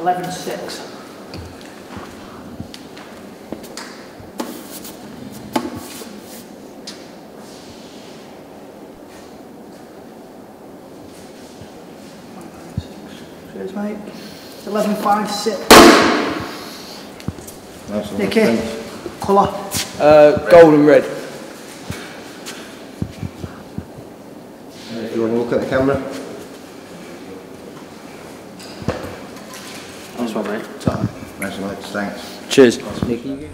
11-6. Cheers, mate. Eleven five six. Nice one. Nicky, Thanks. colour. Uh, gold and red. If you want to look at the camera. Nice one, mate. Top. Nice one, mate. Thanks. Cheers. Nicky.